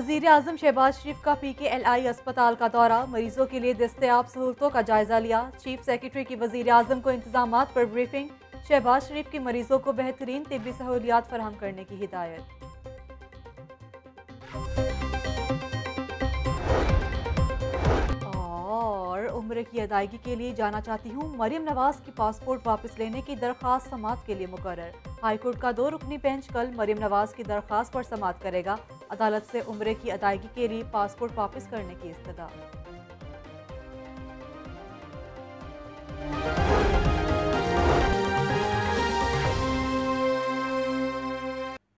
वज़ीर अजम शहबाज शरीफ का पी के एल आई अस्पताल का दौरा। मरीजों के लिए दस्तियाब सहूलतों का जायजा लिया। चीफ सेक्रेटरी की वज़ीर अजम को इंतज़ाम पर ब्रीफिंग। शहबाज शरीफ के मरीजों को बेहतरीन तबी सहूलियात फराम करने की हिदायत। की अदायगी के लिए जाना चाहती हूँ। मरियम नवाज़ की पासपोर्ट वापस लेने की दरख्वास्त समाप्त के लिए मुकर हाईकोर्ट का दो रुकनी बेंच कल मरियम नवाज़ की दरखास्त पर समाप्त करेगा। अदालत से उम्र की अदायगी के लिए पासपोर्ट वापस करने की इस्तः